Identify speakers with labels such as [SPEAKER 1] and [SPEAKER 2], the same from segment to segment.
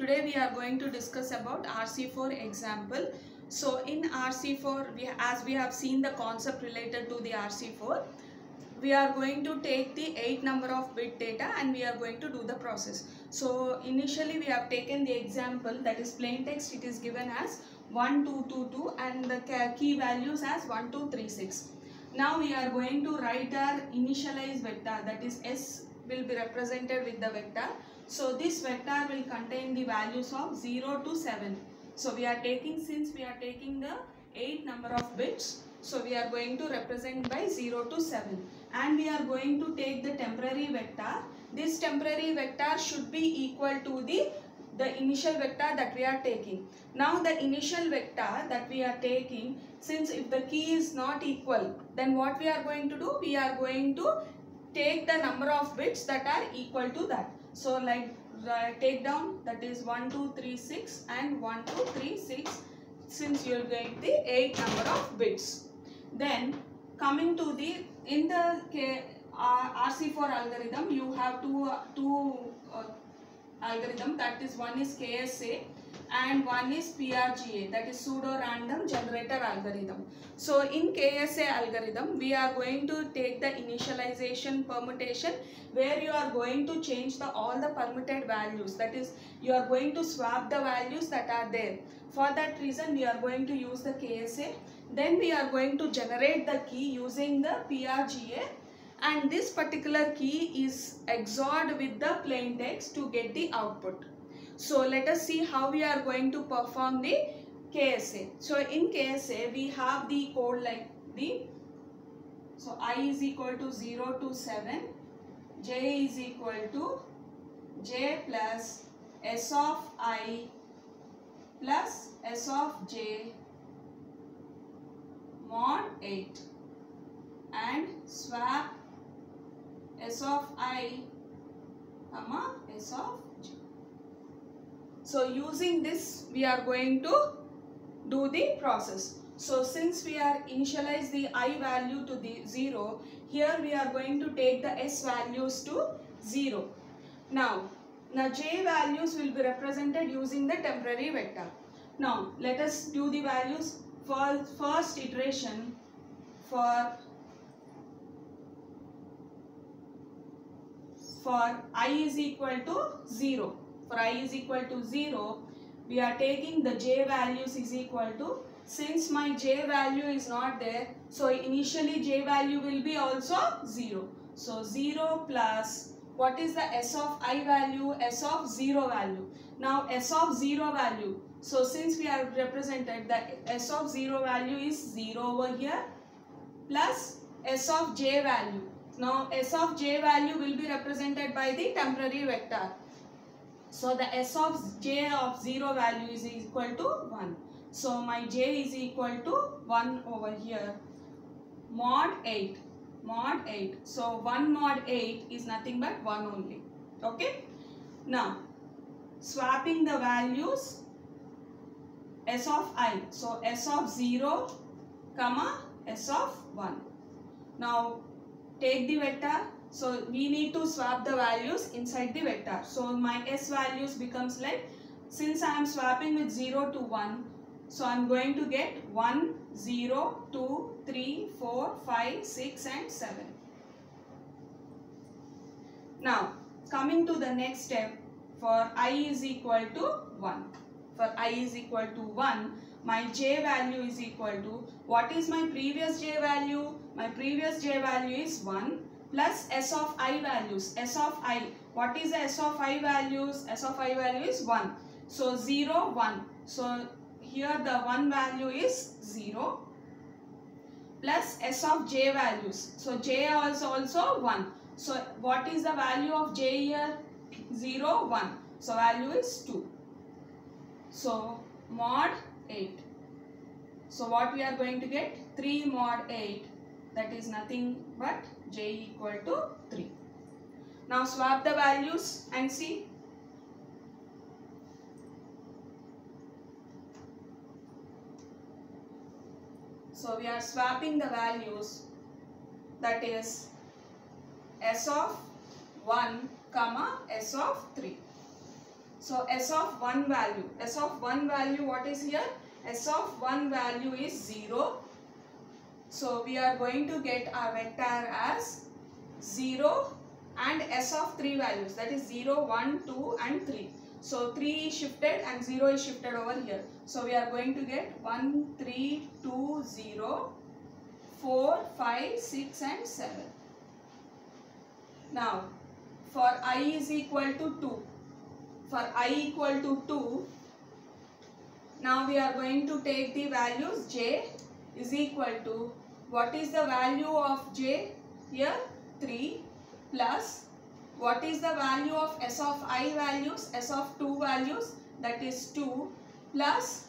[SPEAKER 1] Today we are going to discuss about RC4 example. So in RC4, we, as we have seen the concept related to the RC4, we are going to take the 8 number of bit data and we are going to do the process. So initially we have taken the example that is plain text it is given as 1222 and the key values as 1236. Now we are going to write our initialize vector that is S will be represented with the vector. So this vector will contain the values of 0 to 7. So we are taking since we are taking the 8 number of bits so we are going to represent by 0 to 7 and we are going to take the temporary vector. This temporary vector should be equal to the the initial vector that we are taking. Now the initial vector that we are taking since if the key is not equal then what we are going to do? We are going to take the number of bits that are equal to that. So like uh, take down that is 1, 2, 3, 6 and 1, 2, 3, 6 since you will get the 8 number of bits. Then coming to the in the K, uh, RC4 algorithm you have two, two uh, algorithm that is one is KSA and one is PRGA that is pseudo random generator algorithm. So in KSA algorithm we are going to take the initialization permutation where you are going to change the all the permitted values that is you are going to swap the values that are there. For that reason we are going to use the KSA then we are going to generate the key using the PRGA and this particular key is XORed with the plain text to get the output. So let us see how we are going to perform the KSA. So in KSA we have the code like the so i is equal to 0 to 7 j is equal to j plus s of i plus s of j mod 8 and swap s of i comma s of. So using this we are going to do the process. So since we are initialize the i value to the 0, here we are going to take the s values to 0. Now, now j values will be represented using the temporary vector. Now let us do the values for first iteration for for i is equal to 0 for i is equal to 0 we are taking the j values is equal to since my j value is not there so initially j value will be also 0 so 0 plus what is the s of i value? S of 0 value. Now s of 0 value so since we are represented the s of 0 value is 0 over here plus s of j value. Now s of j value will be represented by the temporary vector. So the s of j of 0 value is equal to 1. So my j is equal to 1 over here. Mod 8. Mod 8. So 1 mod 8 is nothing but 1 only. Okay. Now swapping the values s of i. So s of 0 comma s of 1. Now take the vector so we need to swap the values inside the vector. So my s values becomes like since i am swapping with 0 to 1 so i'm going to get 1 0 2 3 4 5 6 and 7 now coming to the next step for i is equal to 1 for i is equal to 1 my j value is equal to what is my previous j value? My previous j value is 1 plus s of i values. S of i. What is the s of i values? S of i value is 1 so 0 1 so here the 1 value is 0 plus s of j values. So j is also 1 so what is the value of j here? 0 1 so value is 2 so mod 8 so what we are going to get? 3 mod 8 that is nothing but j equal to 3. Now swap the values and see. So we are swapping the values that is s of 1 comma s of 3. So S of 1 value. S of 1 value what is here? S of 1 value is 0. So we are going to get our vector as 0 and S of 3 values that is 0, 1, 2 and 3. So 3 is shifted and 0 is shifted over here. So we are going to get 1, 3, 2, 0, 4, 5, 6 and 7. Now for i is equal to 2. For i equal to 2, now we are going to take the values j is equal to what is the value of j? Here 3 plus. What is the value of s of i values? S of 2 values that is 2 plus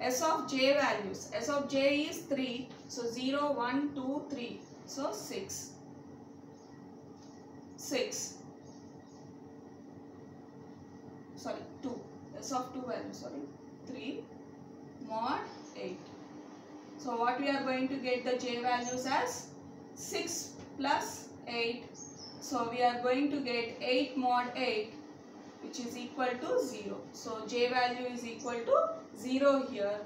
[SPEAKER 1] s of j values. S of j is 3 so 0 1 2 3 so 6 6 sorry 2 s of 2 values. sorry. 3 mod 8 so what we are going to get the j values as 6 plus 8 so we are going to get 8 mod 8 which is equal to 0 so j value is equal to 0 here.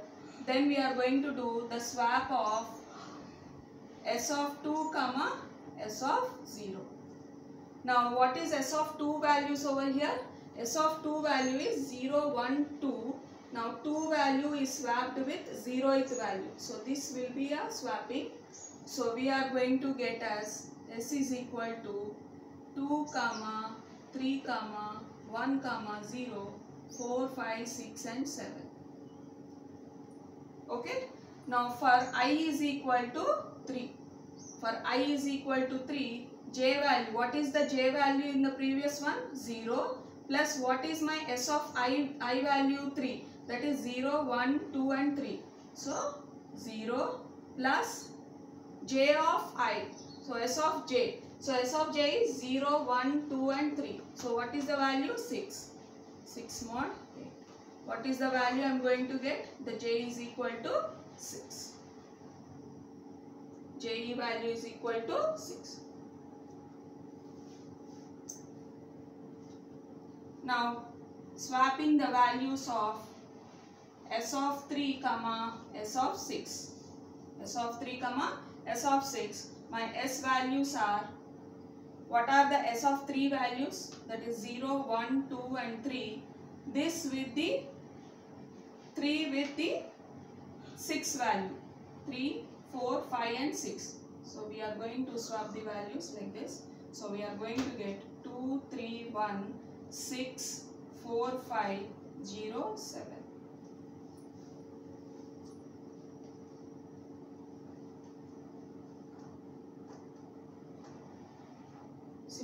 [SPEAKER 1] Then we are going to do the swap of s of 2 comma s of 0 now what is s of 2 values over here? S of 2 value is 0, 1, 2. Now 2 value is swapped with 0th value. So this will be a swapping. So we are going to get as S is equal to 2 comma 3 comma 1 comma 0, 4, 5, 6 and 7. Okay. Now for i is equal to 3. For i is equal to 3, j value. What is the j value in the previous one? 0 plus what is my s of i, I value 3 that is 0, 1, 2 and 3. So 0 plus j of i. So s of j. So s of j is 0, 1, 2 and 3. So what is the value? 6. 6 mod 8. What is the value I am going to get? The j is equal to 6. j value is equal to 6. Now swapping the values of s of 3 comma s of 6. s of 3 comma s of 6. My s values are what are the s of 3 values that is 0, 1, 2 and 3. This with the 3 with the 6 value 3, 4, 5 and 6. So we are going to swap the values like this. So we are going to get 2, 3, 1, 6, 4, 5, 0, 7.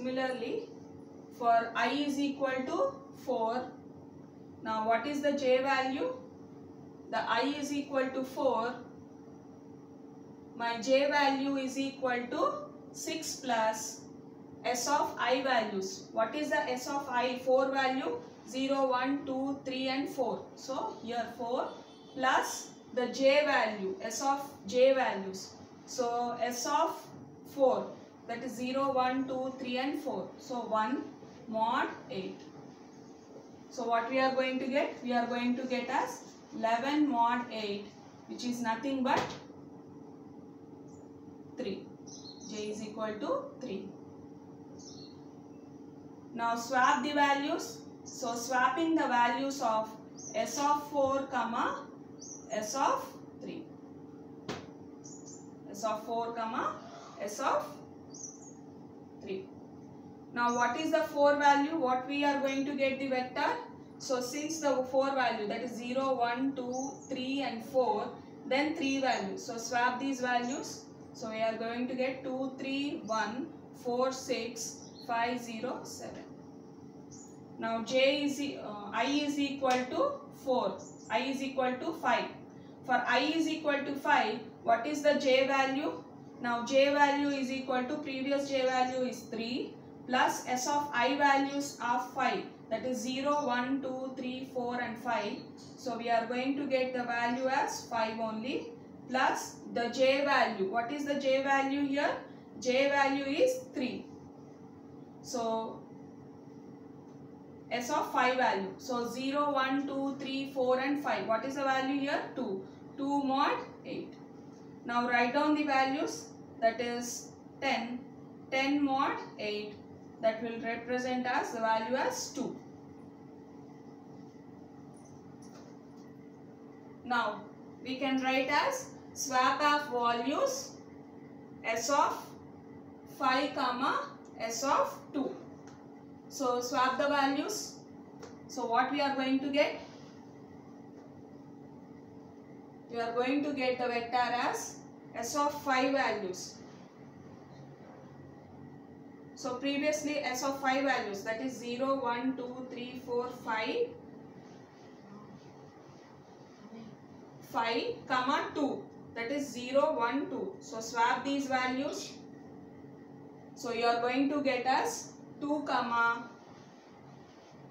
[SPEAKER 1] Similarly, for i is equal to 4, now what is the j value? The i is equal to 4, my j value is equal to 6 plus S of i values. What is the S of i? 4 value 0, 1, 2, 3 and 4. So here 4 plus the j value S of j values. So S of 4 that is 0, 1, 2, 3 and 4. So 1 mod 8. So what we are going to get? We are going to get as 11 mod 8 which is nothing but 3. j is equal to 3. Now swap the values. So swapping the values of S of 4 comma S of 3. S of 4 comma S of 3. Now what is the 4 value? What we are going to get the vector? So since the 4 value that is 0, 1, 2, 3 and 4 then 3 values. So swap these values. So we are going to get 2, 3, 1, 4, 6, 5, 0, 7. Now j is uh, i is equal to 4. i is equal to 5. For i is equal to 5, what is the j value? Now j value is equal to previous j value is 3 plus s of i values of 5 that is 0, 1, 2, 3, 4 and 5. So we are going to get the value as 5 only plus the j value. What is the j value here? j value is 3. So S of 5 value. So 0, 1, 2, 3, 4 and 5. What is the value here? 2. 2 mod 8. Now write down the values that is 10. 10 mod 8 that will represent as the value as 2. Now we can write as swap of values S of 5 comma S of 2. So swap the values. So what we are going to get? We are going to get the vector as S of 5 values. So previously S of 5 values that is 0, 1, 2, 3, 4, 5, 5, comma 2 that is 0, 1, 2. So swap these values. So you are going to get us 2 comma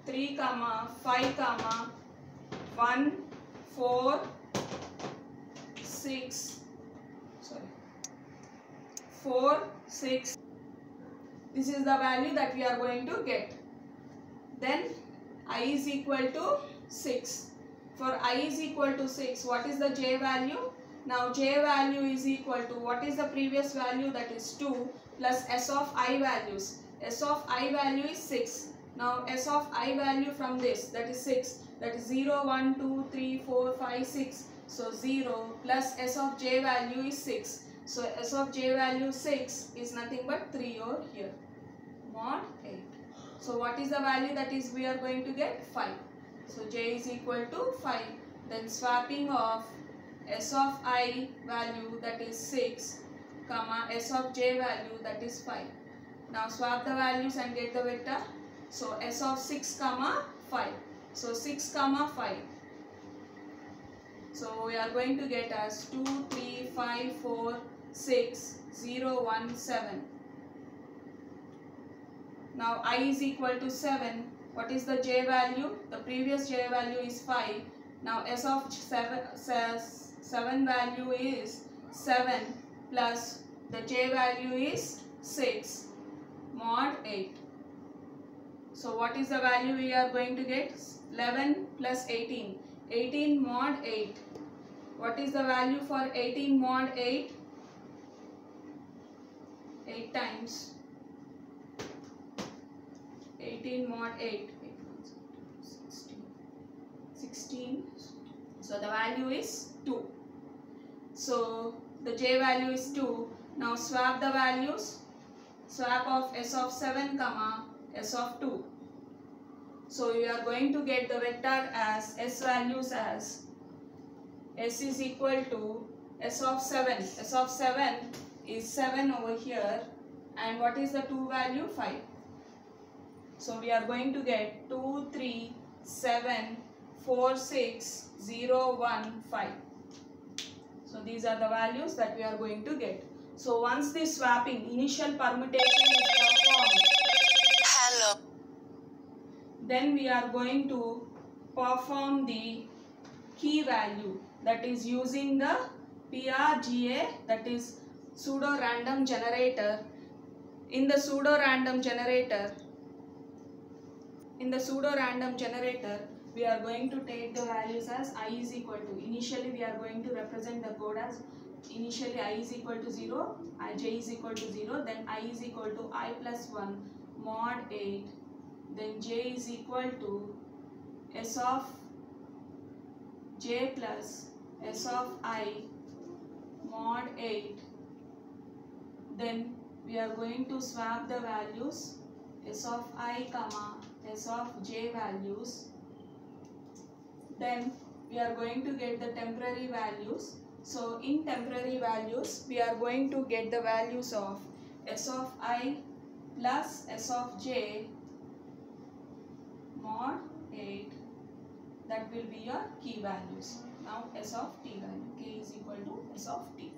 [SPEAKER 1] 3 comma 5 comma 1 4 6 sorry 4 6 this is the value that we are going to get. Then i is equal to 6 for i is equal to 6 what is the j value? Now j value is equal to what is the previous value? That is 2 plus s of i values. S of i value is 6 now s of i value from this that is 6 that is 0 1 2 3 4 5 6 so 0 plus s of j value is 6 so s of j value 6 is nothing but 3 over here. Mod 8 so what is the value that is we are going to get? 5 so j is equal to 5 then swapping of s of i value that is 6 comma s of j value that is 5 now swap the values and get the vector. So s of 6 comma 5 so 6 comma 5 so we are going to get as 2 3 5 4 6 0 1 7 now i is equal to 7 what is the j value? The previous j value is 5 now s of 7 says 7 value is 7 plus the j value is 6 mod 8 so what is the value we are going to get? 11 plus 18 18 mod 8 what is the value for 18 mod 8 8 times. 18 mod 8 16 16 so the value is 2 so the j value is 2 now swap the values. Swap of s of 7 comma s of 2 so you are going to get the vector as s values as s is equal to s of 7 s of 7 is 7 over here and what is the 2 value? 5 so we are going to get 2 3 7 4 6 0 1 5 so these are the values that we are going to get. So once this swapping initial permutation is performed
[SPEAKER 2] Hello.
[SPEAKER 1] then we are going to perform the key value that is using the PRGA that is pseudo random generator. In the pseudo random generator in the pseudo random generator we are going to take the values as i is equal to initially we are going to represent the code as initially i is equal to 0 i j is equal to 0 then i is equal to i plus 1 mod 8 then j is equal to s of j plus s of i mod 8 then we are going to swap the values s of i comma s of j values. Then we are going to get the temporary values. So in temporary values we are going to get the values of s of i plus s of j mod 8 that will be your key values. Now s of t value k is equal to s of t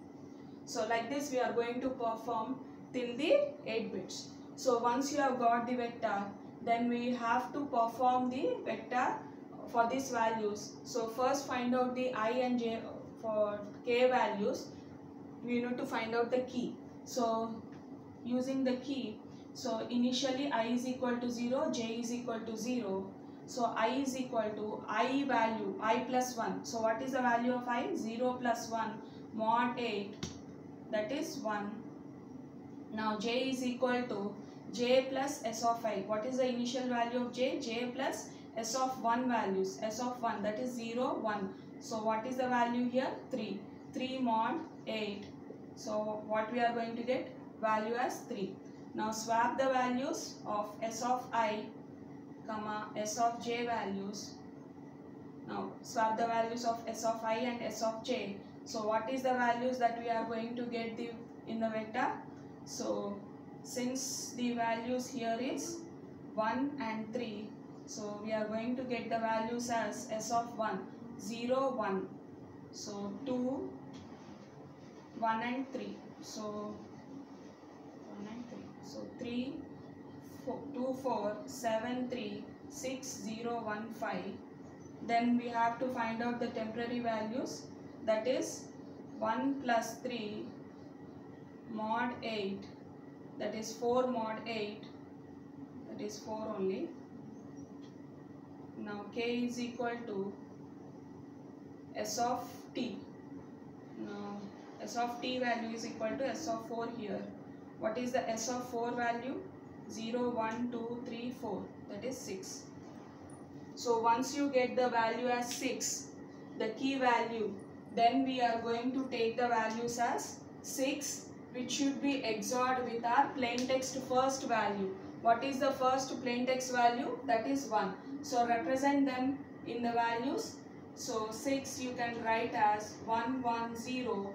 [SPEAKER 1] so like this we are going to perform till the 8 bits so once you have got the vector then we have to perform the vector for these values so first find out the i and j for k values we need to find out the key so using the key So initially i is equal to 0, j is equal to 0. So i is equal to i value, i plus 1. So what is the value of i? 0 plus 1 mod 8 that is 1. Now j is equal to j plus s of i. What is the initial value of j? j plus s of 1 values. s of 1 that is 0, 1. So what is the value here? 3. 3 mod 8. So what we are going to get? Value as 3. Now swap the values of s of i comma s of j values. Now swap the values of s of i and s of j. So what is the values that we are going to get the in the vector? So since the values here is 1 and 3 so we are going to get the values as s of 1 0 1 so 2 1 and 3 so 1 and 3 so 3, 4, 2, 4, 7, 3, 6, 0, 1, 5. Then we have to find out the temporary values that is 1 plus 3 mod 8 that is 4 mod 8 that is 4 only. Now k is equal to s of t. Now s of t value is equal to s of 4 here what is the S of 4 value? 0, 1, 2, 3, 4. That is 6. So once you get the value as 6, the key value, then we are going to take the values as 6 which should be XORed with our plain text first value. What is the first plain text value? That is 1. So represent them in the values. So 6 you can write as 110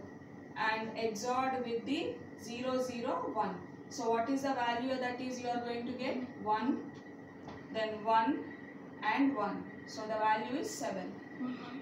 [SPEAKER 1] and XORed with the 0, 0, 1. So what is the value that is you are going to get? 1, then 1 and 1. So the value is 7. Mm-hmm.